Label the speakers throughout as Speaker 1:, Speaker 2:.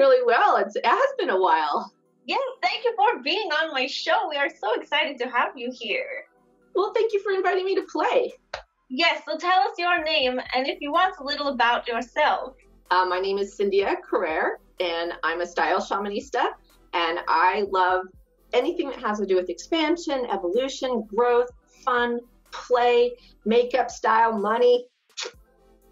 Speaker 1: really well. It's, it has been a while.
Speaker 2: Yes, thank you for being on my show. We are so excited to have you here.
Speaker 1: Well, thank you for inviting me to play.
Speaker 2: Yes, so tell us your name and if you want a little about yourself.
Speaker 1: Uh, my name is Cindia Carrere, and I'm a style shamanista, and I love anything that has to do with expansion, evolution, growth, fun, play, makeup, style, money,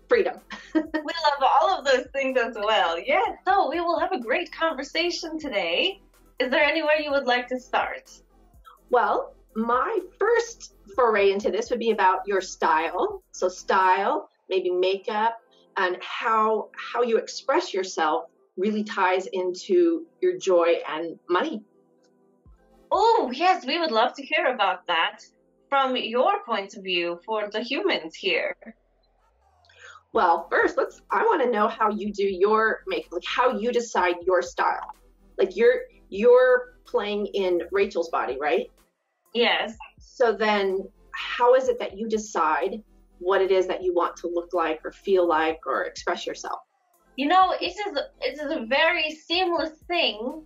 Speaker 1: freedom.
Speaker 2: we love all of those things as well. Yes, so we will have a great conversation today. Is there anywhere you would like to start?
Speaker 1: Well, my first foray into this would be about your style. So style, maybe makeup, and how how you express yourself really ties into your joy and money.
Speaker 2: Oh, yes, we would love to hear about that from your point of view for the humans here.
Speaker 1: Well, first, let's I want to know how you do your makeup, like how you decide your style. Like you're you're playing in Rachel's body, right?
Speaker 2: Yes.
Speaker 1: So then how is it that you decide what it is that you want to look like or feel like or express yourself?
Speaker 2: You know, it is it is a very seamless thing.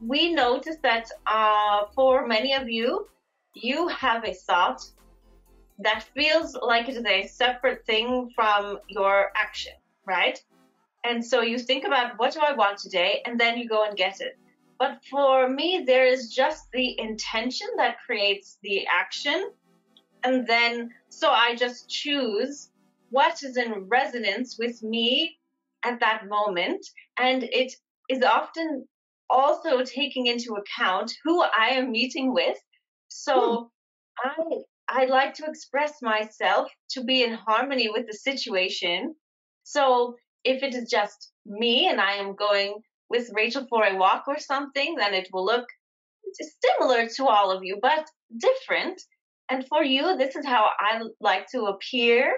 Speaker 2: We notice that uh, for many of you, you have a thought that feels like it is a separate thing from your action, right? And so you think about what do I want today, and then you go and get it. But for me, there is just the intention that creates the action. And then, so I just choose what is in resonance with me at that moment. And it is often also taking into account who I am meeting with. So hmm. I I like to express myself to be in harmony with the situation. So if it is just me and I am going with Rachel for a walk or something, then it will look similar to all of you, but different. And for you, this is how I like to appear.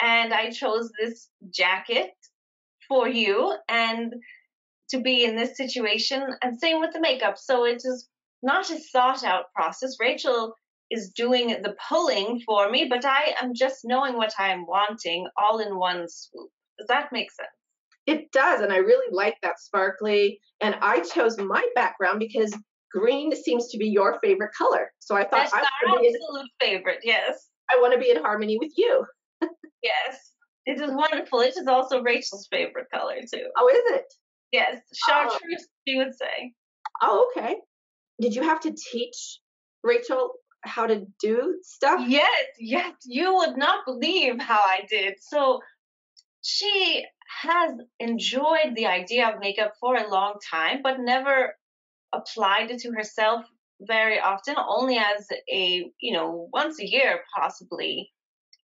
Speaker 2: And I chose this jacket for you and to be in this situation. And same with the makeup. So it is not a thought out process. Rachel is doing the pulling for me, but I am just knowing what I am wanting all in one swoop. Does that make sense?
Speaker 1: It does, and I really like that sparkly. And I chose my background because green seems to be your favorite color. So I thought
Speaker 2: That's
Speaker 1: I
Speaker 2: our absolute in, favorite. Yes,
Speaker 1: I want to be in harmony with you.
Speaker 2: yes, it is wonderful. It is also Rachel's favorite color too.
Speaker 1: Oh, is it?
Speaker 2: Yes, chartreuse. Oh. She would say.
Speaker 1: Oh, okay. Did you have to teach Rachel how to do stuff?
Speaker 2: Yes, yes. You would not believe how I did. So she has enjoyed the idea of makeup for a long time, but never applied it to herself very often, only as a, you know, once a year possibly.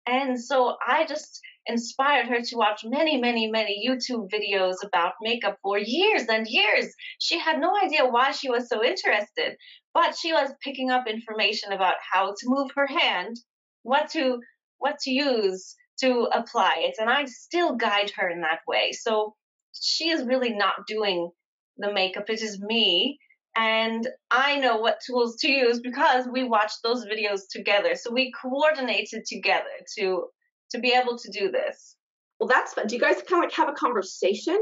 Speaker 2: And so I just inspired her to watch many, many, many YouTube videos about makeup for years and years. She had no idea why she was so interested, but she was picking up information about how to move her hand, what to what to use, to apply it. And I still guide her in that way. So she is really not doing the makeup, it is me. And I know what tools to use because we watched those videos together. So we coordinated together to to be able to do this.
Speaker 1: Well, that's fun. Do you guys kind of like have a conversation?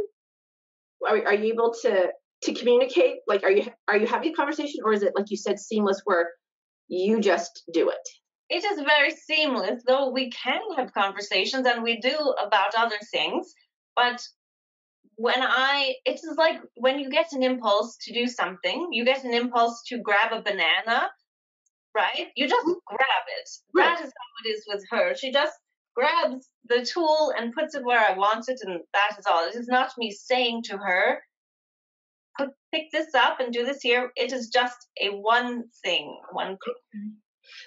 Speaker 1: Are, are you able to to communicate? Like, are you are you having a conversation, or is it like you said, seamless, where you just do it?
Speaker 2: it is very seamless, though we can have conversations and we do about other things. But when I, it is like when you get an impulse to do something, you get an impulse to grab a banana, right? You just mm-hmm. grab it. Right. That is how it is with her. She just grabs the tool and puts it where I want it, and that is all. It is not me saying to her, pick this up and do this here. It is just a one thing, one thing.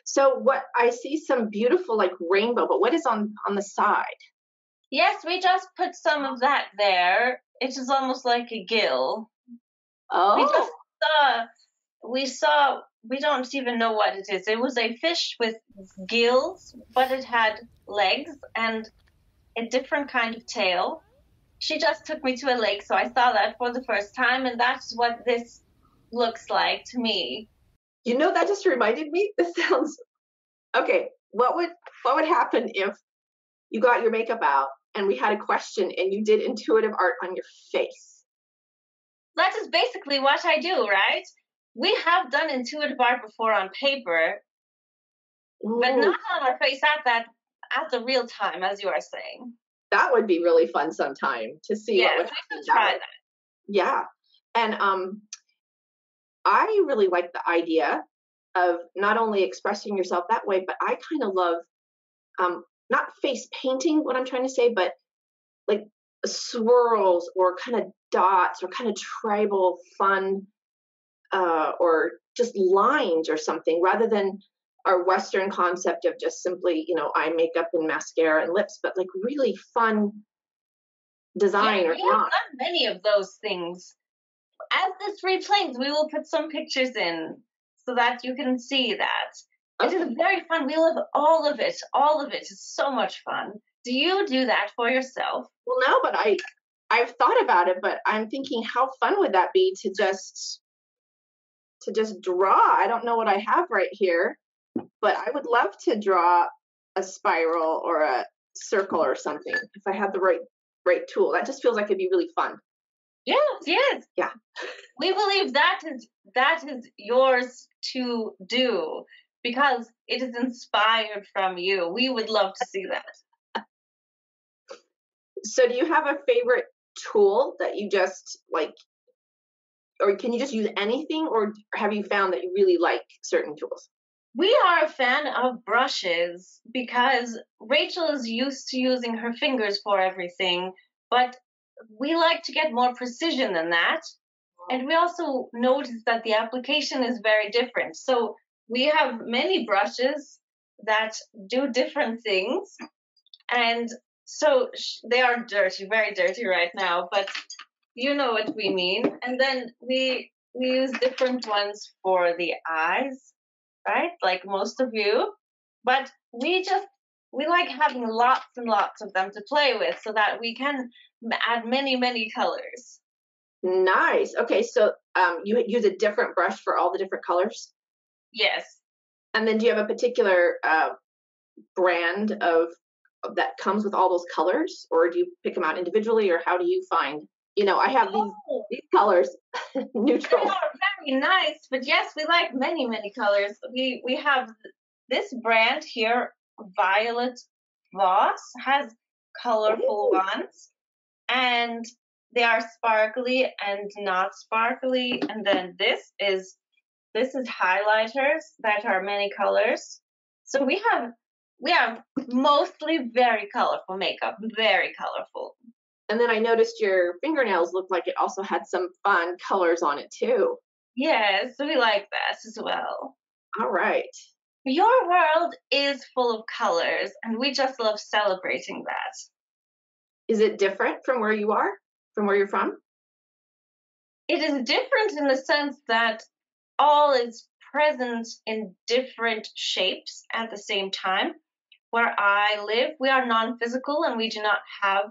Speaker 1: So what I see some beautiful like rainbow, but what is on on the side?
Speaker 2: Yes, we just put some of that there. It is almost like a gill.
Speaker 1: Oh.
Speaker 2: We just saw we saw we don't even know what it is. It was a fish with gills, but it had legs and a different kind of tail. She just took me to a lake, so I saw that for the first time, and that's what this looks like to me.
Speaker 1: You know, that just reminded me. This sounds okay. What would what would happen if you got your makeup out and we had a question and you did intuitive art on your face?
Speaker 2: that is basically what I do, right? We have done intuitive art before on paper,
Speaker 1: Ooh,
Speaker 2: but not on our face at that at the real time, as you are saying.
Speaker 1: that would be really fun sometime to see
Speaker 2: Yeah,
Speaker 1: what
Speaker 2: we
Speaker 1: would
Speaker 2: try that.
Speaker 1: Yeah. And um I really like the idea of not only expressing yourself that way, but I kind of love um not face painting what I'm trying to say, but like swirls or kind of dots or kind of tribal fun uh or just lines or something rather than our western concept of just simply, you know, eye makeup and mascara and lips, but like really fun design
Speaker 2: Yeah,
Speaker 1: or not.
Speaker 2: many of those things. As this replays, we will put some pictures in so that you can see that. It is very fun. We love all of it. All of it is so much fun. Do you do that for yourself?
Speaker 1: Well, no, but I I've thought about it, but I'm thinking how fun would that be to just to just draw. I don't know what I have right here, but I would love to draw a spiral or a circle or something if I had the right right tool. That just feels like it'd be really fun.
Speaker 2: Yes, yes.
Speaker 1: Yeah.
Speaker 2: We believe that is that is yours to do because it is inspired from you. We would love to see that.
Speaker 1: So, do you have a favorite tool that you just like or can you just use anything or have you found that you really like certain tools?
Speaker 2: We are a fan of brushes because Rachel is used to using her fingers for everything, but we like to get more precision than that. And we also notice that the application is very different. So we have many brushes that do different things. And so they are dirty, very dirty right now, but you know what we mean. And then we we use different ones for the eyes, right? Like most of you. But we just we like having lots and lots of them to play with so that we can add many many colors.
Speaker 1: Nice. Okay, so um, you use a different brush for all the different colors?
Speaker 2: Yes.
Speaker 1: And then do you have a particular uh, brand of of- that comes with all those colors, or do you pick them out individually, or how do you find? You know, I have these
Speaker 2: Oh,
Speaker 1: these colors
Speaker 2: they
Speaker 1: neutral.
Speaker 2: are very nice, but yes, we like many many colors. We we have this brand here, Violet Voss, has colorful
Speaker 1: Ooh.
Speaker 2: ones, and they are sparkly and not sparkly. And then this is this is highlighters that are many colors. So we have we have mostly very colorful makeup, very colorful.
Speaker 1: And then I noticed your fingernails looked like it also had some fun colors on it too.
Speaker 2: Yes, we like that as well.
Speaker 1: All right.
Speaker 2: Your world is full of colors, and we just love celebrating that.
Speaker 1: Is it different from where you are, from where you're from?
Speaker 2: It is different in the sense that all is present in different shapes at the same time. Where I live, we are non physical and we do not have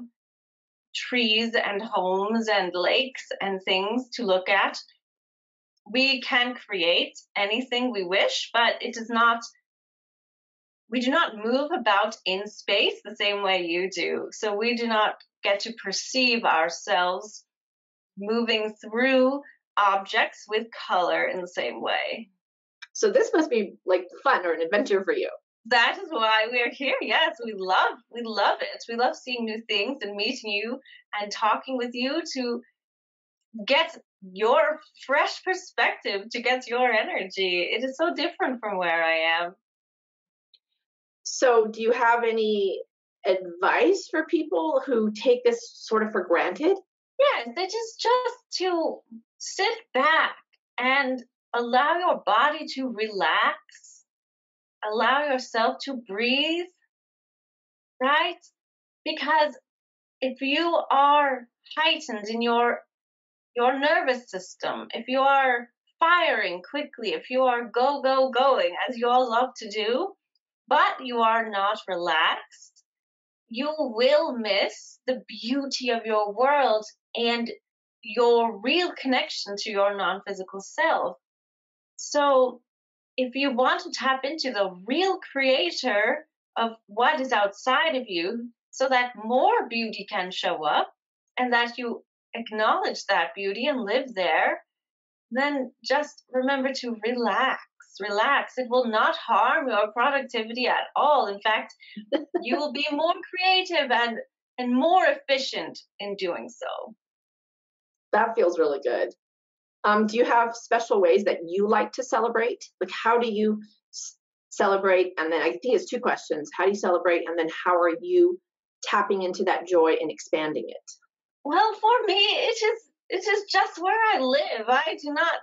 Speaker 2: trees and homes and lakes and things to look at. We can create anything we wish, but it is not, we do not move about in space the same way you do. So we do not get to perceive ourselves moving through objects with color in the same way.
Speaker 1: So this must be like fun or an adventure for you.
Speaker 2: That is why we're here. Yes, we love we love it. We love seeing new things and meeting you and talking with you to get your fresh perspective, to get your energy. It is so different from where I am.
Speaker 1: So do you have any advice for people who take this sort of for granted?
Speaker 2: Yes, it is just to sit back and allow your body to relax, allow yourself to breathe, right? Because if you are heightened in your your nervous system, if you are firing quickly, if you are go go going as you all love to do, but you are not relaxed, you will miss the beauty of your world and your real connection to your non physical self. So, if you want to tap into the real creator of what is outside of you so that more beauty can show up and that you acknowledge that beauty and live there, then just remember to relax. Relax. It will not harm your productivity at all. In fact, you will be more creative and and more efficient in doing so.
Speaker 1: That feels really good. Um, do you have special ways that you like to celebrate? Like, how do you s- celebrate? And then I think it's two questions. How do you celebrate? And then how are you tapping into that joy and expanding it?
Speaker 2: Well, for me, it is it is just where I live. I do not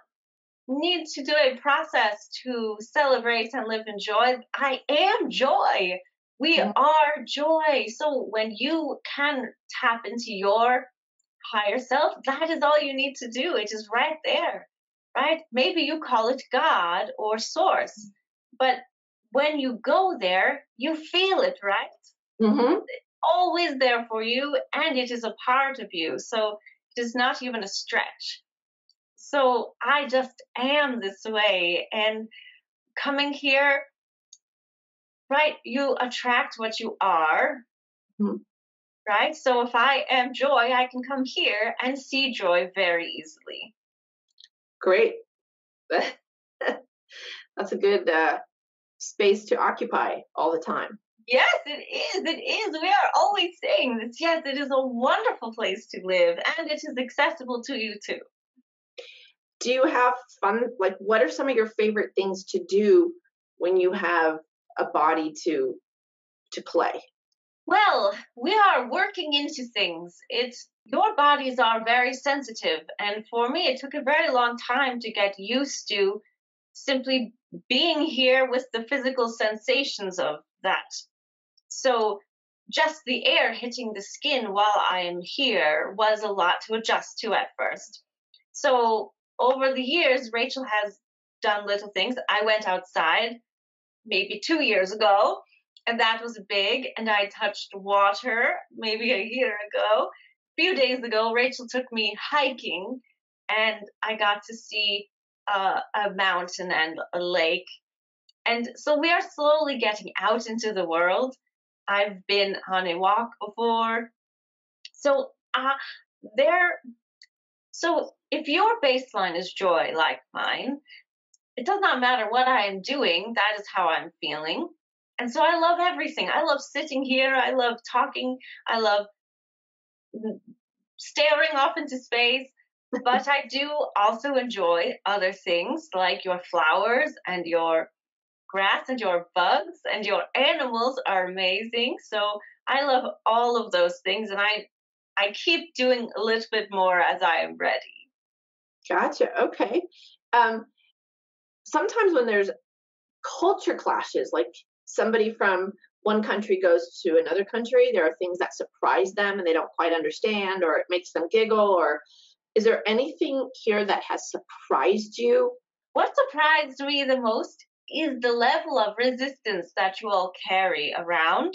Speaker 2: need to do a process to celebrate and live in joy. I am joy. We
Speaker 1: Mhm.
Speaker 2: are joy. So when you can tap into your higher self, that is all you need to do. It is right there, right? Maybe you call it God or source, but when you go there, you feel it, right?
Speaker 1: Mm-hmm.
Speaker 2: Always there for you, and it is a part of you. So it is not even a stretch. So I just am this way, and coming here, right? You attract what you are,
Speaker 1: Mhm.
Speaker 2: Right? So if I am joy, I can come here and see joy very easily.
Speaker 1: Great. That's a good uh, space to occupy all the time.
Speaker 2: Yes, it is. It is. We are always saying this. Yes, it is a wonderful place to live, and it is accessible to you too.
Speaker 1: Do you have fun? Like, what are some of your favorite things to do when you have a body to to play?
Speaker 2: Well, we are working into things. It's your bodies are very sensitive, and for me, it took a very long time to get used to simply being here with the physical sensations of that. So, just the air hitting the skin while I am here was a lot to adjust to at first. So, over the years, Rachel has done little things. I went outside maybe two years ago and that was big. And I touched water maybe a year ago. A few days ago, Rachel took me hiking, and I got to see uh, a mountain and a lake. And so we are slowly getting out into the world. I've been on a walk before. So uh, there, so if your baseline is joy like mine, it does not matter what I am doing, that is how I'm feeling. And so I love everything. I love sitting here. I love talking. I love staring off into space. But I do also enjoy other things like your flowers and your grass and your bugs and your animals are amazing. So I love all of those things and I I keep doing a little bit more as I am ready.
Speaker 1: Gotcha. Okay. Um, sometimes when there's culture clashes, like somebody from one country goes to another country, there are things that surprise them and they don't quite understand, or it makes them giggle. Or is there anything here that has surprised you?
Speaker 2: What surprised me the most is the level of resistance that you all carry around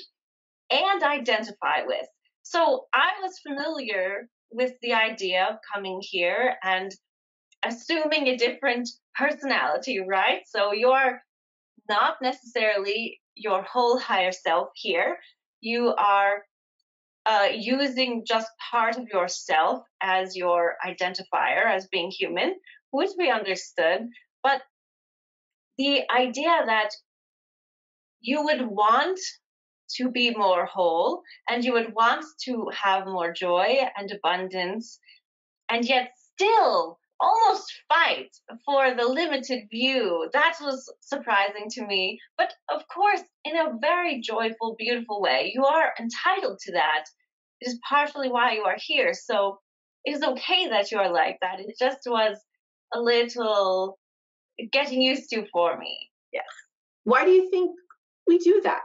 Speaker 2: and identify with. So I was familiar with the idea of coming here and assuming a different personality, right? So you're not necessarily your whole higher self here. You are uh, using just part of yourself as your identifier as being human, which we understood. But the idea that you would want to be more whole and you would want to have more joy and abundance, and yet still almost fight for the limited view. That was surprising to me. But of course, in a very joyful, beautiful way. You are entitled to that. It is partially why you are here. So it is okay that you are like that. It just was a little getting used to for me. Yes.
Speaker 1: Why do you think we do that?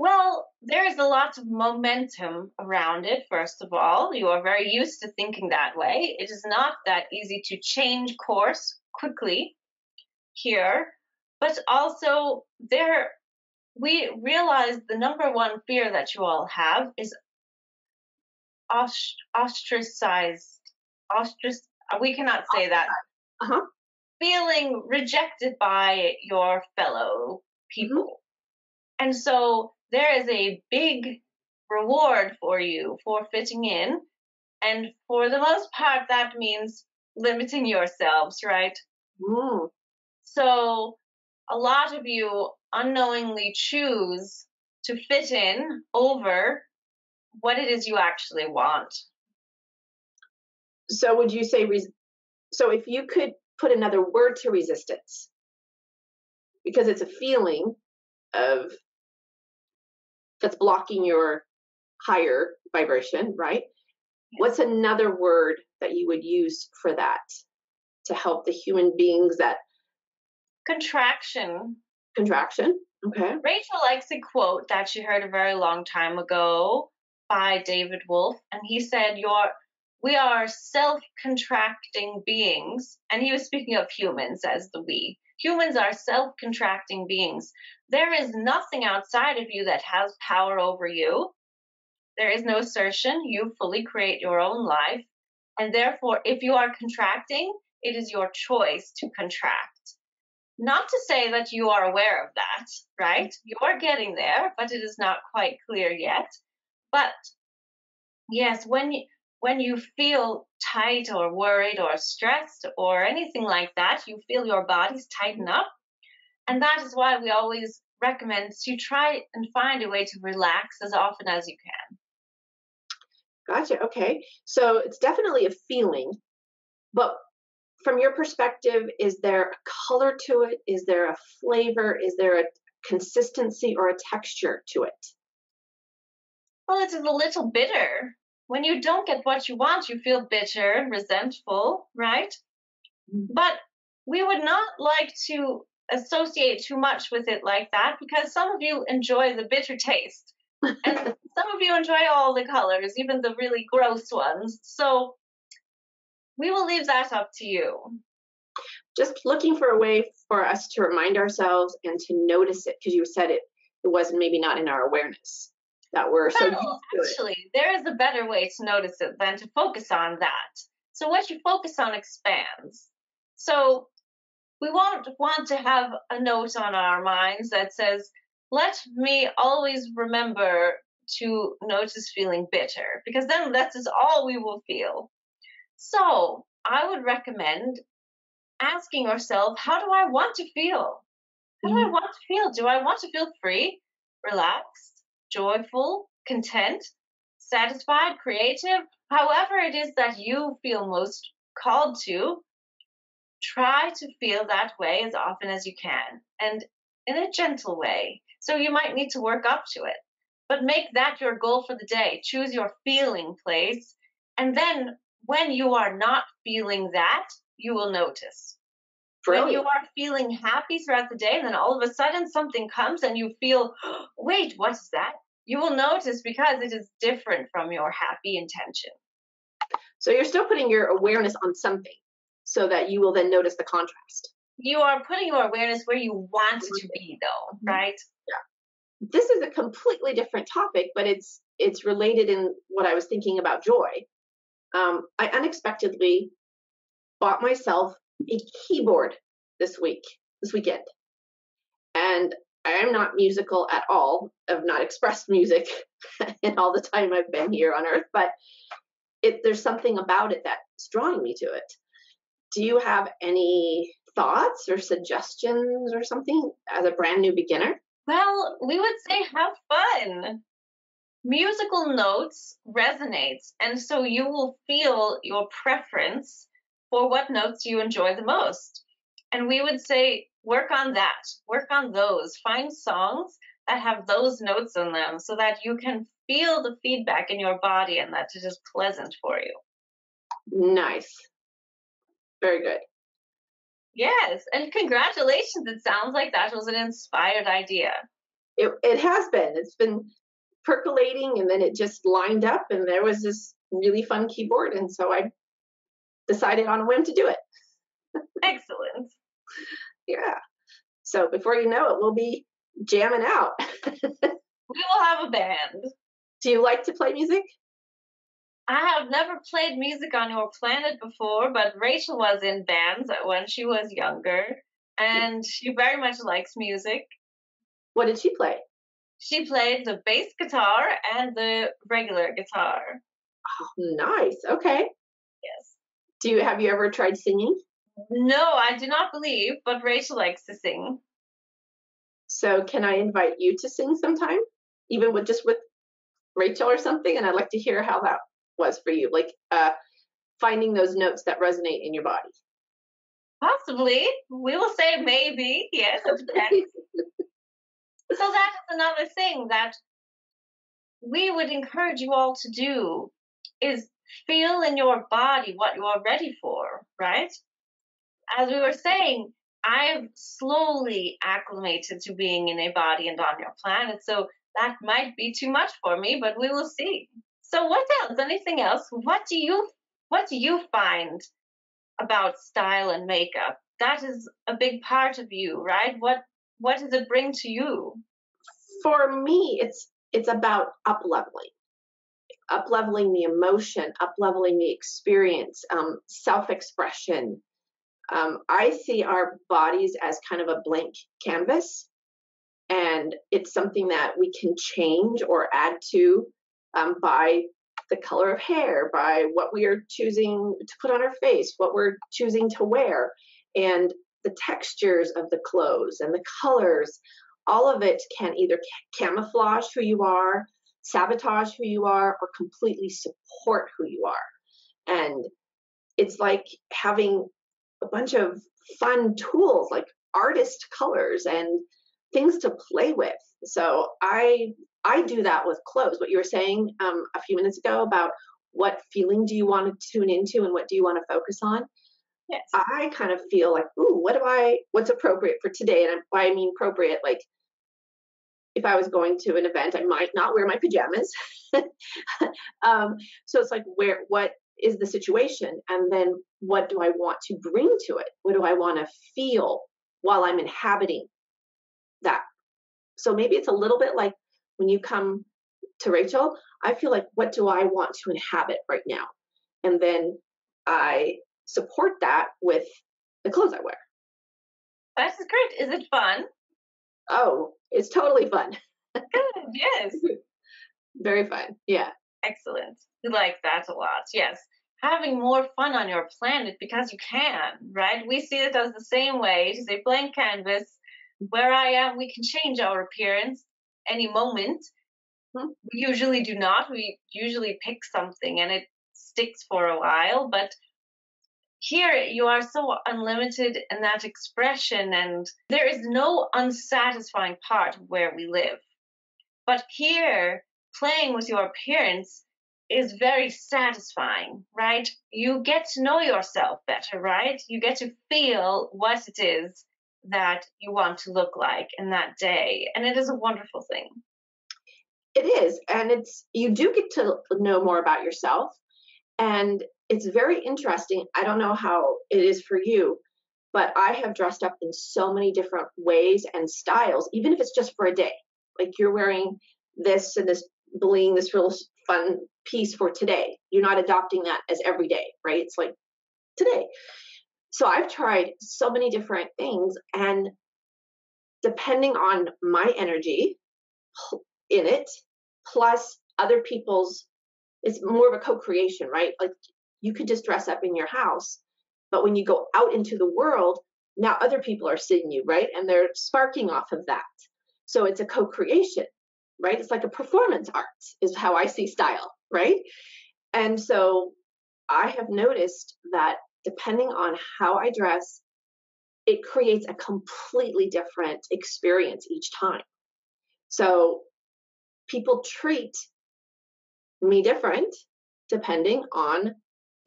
Speaker 2: Well, there is a lot of momentum around it, first of all. You are very used to thinking that way. It is not that easy to change course quickly here, but also there we realize the number one fear that you all have is ostracized. Ostrac we cannot say that.
Speaker 1: Uh-huh.
Speaker 2: Feeling rejected by your fellow people. Mm-hmm. And so there is a big reward for you for fitting in. And for the most part, that means limiting yourselves, right?
Speaker 1: Mm.
Speaker 2: So a lot of you unknowingly choose to fit in over what it is you actually want.
Speaker 1: So would you say res- so if you could put another word to resistance because it's a feeling of that's blocking your higher vibration, right? What's another word that you would use for that to help the human beings that
Speaker 2: Contraction.
Speaker 1: contraction? Okay.
Speaker 2: Rachel likes a quote that she heard a very long time ago by David Wolf, and he said, "Your we are self-contracting beings," and he was speaking of humans as the we. Humans are self-contracting beings. There is nothing outside of you that has power over you. There is no assertion. You fully create your own life, and therefore, if you are contracting, it is your choice to contract. Not to say that you are aware of that, right? You are getting there, but it is not quite clear yet. But yes, when you, when you feel tight or worried or stressed or anything like that, you feel your bodies tighten up. And that is why we always recommend to try and find a way to relax as often as you can.
Speaker 1: Gotcha. Okay. So it's definitely a feeling, but from your perspective, is there a color to it? Is there a flavor? Is there a consistency or a texture to it?
Speaker 2: Well, it is a little bitter. When you don't get what you want, you feel bitter and resentful, right? But we would not like to associate too much with it like that because some of you enjoy the bitter taste. and some of you enjoy all the colors, even the really gross ones. So we will leave that up to you.
Speaker 1: Just looking for a way for us to remind ourselves and to notice it because you said it it wasn't maybe not in our awareness that we're so used
Speaker 2: Well,
Speaker 1: to it.
Speaker 2: actually, there is a better way to notice it than to focus on that. So what you focus on expands. So we won't want to have a note on our minds that says, let me always remember to notice feeling bitter, because then that is all we will feel. So I would recommend asking yourself, how do I want to feel? How do I mm-hmm. want to feel? Do I want to feel free, relaxed, joyful, content, satisfied, creative? However, it is that you feel most called to, try to feel that way as often as you can and in a gentle way. So you might need to work up to it, but make that your goal for the day. Choose your feeling place. And then when you are not feeling that, you will notice. When you are feeling happy throughout the day, and then all of a sudden something comes and you feel, wait, what is that? You will notice because it is different from your happy intention.
Speaker 1: So you're still putting your awareness on something so that you will then notice the contrast.
Speaker 2: You are putting your awareness where you want it to be, though,
Speaker 1: Mhm.
Speaker 2: right?
Speaker 1: This is a completely different topic, but it's it's related in what I was thinking about joy. Um, I unexpectedly bought myself a keyboard this week, this weekend, and I am not musical at all. I've not expressed music in all the time I've been here on Earth, but it there's something about it that's drawing me to it. Do you have any thoughts or suggestions or something as a brand new beginner?
Speaker 2: Well, we would say have fun. Musical notes resonates, and so you will feel your preference for what notes do you enjoy the most. And we would say work on that, work on those, find songs that have those notes in them so that you can feel the feedback in your body and that it is pleasant for you.
Speaker 1: Nice. Very good.
Speaker 2: Yes, and congratulations. It sounds like that was an inspired idea.
Speaker 1: It it has been. It's been percolating and then it just lined up and there was this really fun keyboard and so I decided on a whim to do it.
Speaker 2: Excellent.
Speaker 1: Yeah. So before you know it, we'll be jamming out.
Speaker 2: We will have a band.
Speaker 1: do you like to play music?
Speaker 2: I have never played music on your planet before, but Rachel was in bands when she was younger, and she very much likes music.
Speaker 1: What did she play?
Speaker 2: She played the bass guitar and the regular guitar.
Speaker 1: Oh, nice. Okay. Do you have you ever tried singing?
Speaker 2: No, I do not believe, but Rachel likes to sing.
Speaker 1: So can I invite you to sing sometime, even with just with Rachel or something? And I'd like to hear how that was for you, like uh, finding those notes that resonate in your body.
Speaker 2: Possibly. We will say maybe. Yes, it depends. so that is another thing that we would encourage you all to do is feel in your body what you are ready for, right? As we were saying, I've slowly acclimated to being in a body and on your planet, so that might be too much for me, but we will see. So what else? Anything else? What do you what do you find about style and makeup? That is a big part of you, right? What what does it bring to you?
Speaker 1: For me, it's it's about up leveling up leveling the emotion up leveling the experience um, self-expression. Um, i see our bodies as kind of a blank canvas and it's something that we can change or add to um, by the color of hair by what we are choosing to put on our face what we're choosing to wear and the textures of the clothes and the colors. All of it can either camouflage who you are, sabotage who you are, or completely support who you are. And it's like having a bunch of fun tools like artist colors and things to play with. So I I do that with clothes. What you were saying um, a few minutes ago about what feeling do you want to tune into and what do you want to focus on?
Speaker 2: Yes.
Speaker 1: I kind of feel like, ooh, what do I, what's appropriate for today? And I mean appropriate, like if I was going to an event, I might not wear my pajamas. um, so it's like, where, what is the situation? And then what do I want to bring to it? What do I want to feel while I'm inhabiting that? So maybe it's a little bit like when you come to Rachel, I feel like, what do I want to inhabit right now? And then I support that with the clothes I wear.
Speaker 2: That's great. Is it fun?
Speaker 1: Oh, it's totally fun.
Speaker 2: Good, yes.
Speaker 1: Very fun. Yeah.
Speaker 2: Excellent. We like that a lot. Yes. Having more fun on your planet because you can, right? We see it as the same way. It is a blank canvas. Where I am, we can change our appearance any moment. Mm-hmm. We usually do not. We usually pick something and it sticks for a while, but here you are so unlimited in that expression and there is no unsatisfying part where we live. But here playing with your appearance is very satisfying right? You get to know yourself better right? You get to feel what it is that you want to look like in that day and it is a wonderful thing.
Speaker 1: It is and it's you do get to know more about yourself and it's very interesting. I don't know how it is for you, but I have dressed up in so many different ways and styles, even if it's just for a day. Like you're wearing this and this bling, this real fun piece for today. You're not adopting that as every day, right? It's like today. So I've tried so many different things, and depending on my energy in it, plus other people's, it's more of a co creation, right? Like you could just dress up in your house. But when you go out into the world, now other people are seeing you, right? And they're sparking off of that. So it's a co creation, right? It's like a performance art, is how I see style, right? And so I have noticed that depending on how I dress, it creates a completely different experience each time. So people treat me different depending on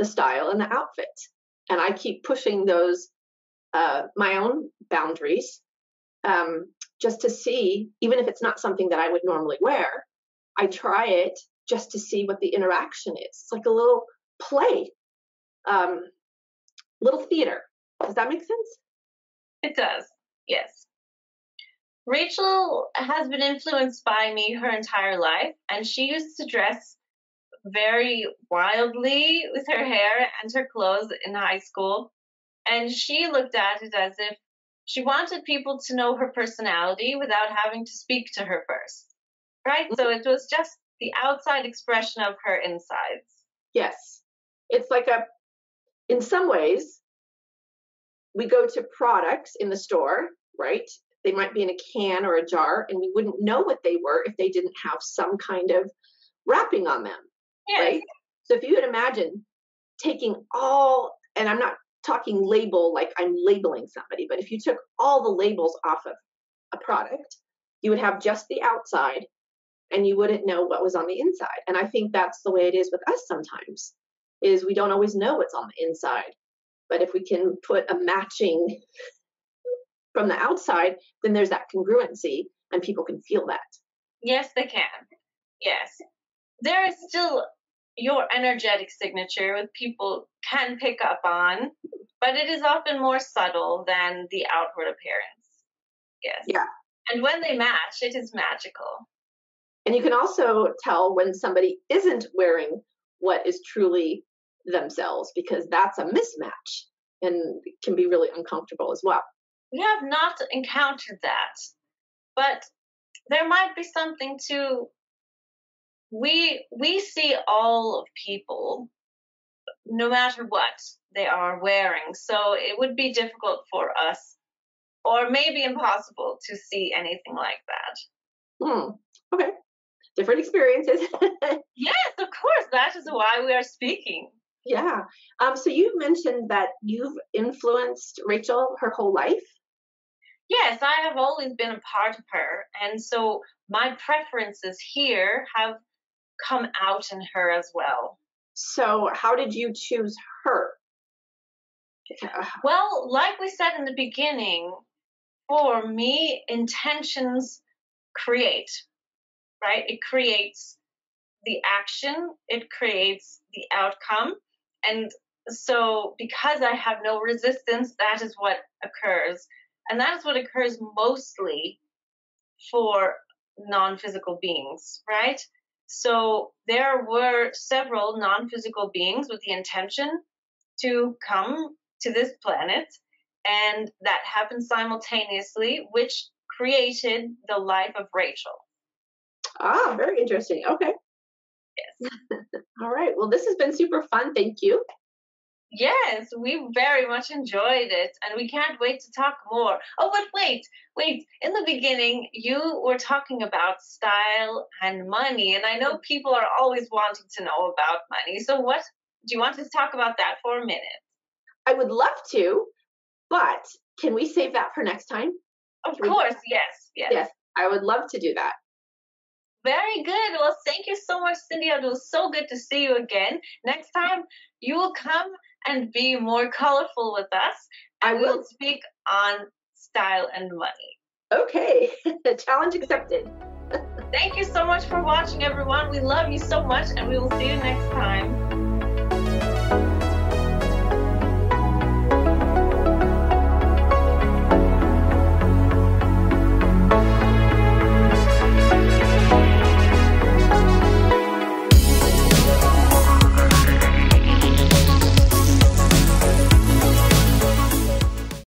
Speaker 1: the style and the outfit. And I keep pushing those, uh, my own boundaries, um, just to see, even if it's not something that I would normally wear, I try it just to see what the interaction is. It's like a little play, um, little theater. Does that make sense?
Speaker 2: It does, yes. Rachel has been influenced by me her entire life, and she used to dress very wildly with her hair and her clothes in high school. And she looked at it as if she wanted people to know her personality without having to speak to her first. Right? So it was just the outside expression of her insides.
Speaker 1: Yes. It's like a, in some ways, we go to products in the store, right? They might be in a can or a jar, and we wouldn't know what they were if they didn't have some kind of wrapping on them,
Speaker 2: Yes.
Speaker 1: right? So if you would imagine taking all, and I'm not talking label like I'm labeling somebody, but if you took all the labels off of a product, you would have just the outside and you wouldn't know what was on the inside. And I think that's the way it is with us sometimes is we don't always know what's on the inside. But if we can put a matching from the outside, then there's that congruency and people can feel that.
Speaker 2: Yes, they can. Yes. There is still your energetic signature with people can pick up on, but it is often more subtle than the outward appearance. Yes.
Speaker 1: Yeah.
Speaker 2: And when they match, it is magical.
Speaker 1: And you can also tell when somebody isn't wearing what is truly themselves because that's a mismatch and can be really uncomfortable as well.
Speaker 2: We have not encountered that, but there might be something to we we see all of people no matter what they are wearing so it would be difficult for us or maybe impossible to see anything like that
Speaker 1: Hmm. Okay. Different experiences.
Speaker 2: yes of course that is why we are speaking
Speaker 1: yeah. Um, so you mentioned that you've influenced Rachel her whole life.
Speaker 2: yes i have always been a part of her and so my preferences here have come out in her as well
Speaker 1: So how did you choose her?
Speaker 2: Well, like we said in the beginning, for me, intentions create, right? It creates the action, it creates the outcome. And so, because I have no resistance, that is what occurs. And that is what occurs mostly for non physical beings, right? So, there were several non physical beings with the intention to come to this planet, and that happened simultaneously, which created the life of Rachel.
Speaker 1: ah, very interesting. Okay.
Speaker 2: Yes.
Speaker 1: All right. Well, this has been super fun. Thank you.
Speaker 2: Yes, we very much enjoyed it, and we can't wait to talk more. Oh, but wait, wait. In the beginning, you were talking about style and money, and I know people are always wanting to know about money. So, what do you want to talk about that for a minute?
Speaker 1: I would love to, but can we save that for next time?
Speaker 2: Of
Speaker 1: We-
Speaker 2: course, yes, yes.
Speaker 1: Yes, I would love to do that.
Speaker 2: Very good. Well, thank you so much, Cindy. It was so good to see you again. Next time, you will come and be more colorful with us,
Speaker 1: I will.
Speaker 2: speak on style and money.
Speaker 1: Okay. The challenge accepted.
Speaker 2: Thank you so much for watching, everyone. We love you so much, and we will see you next time.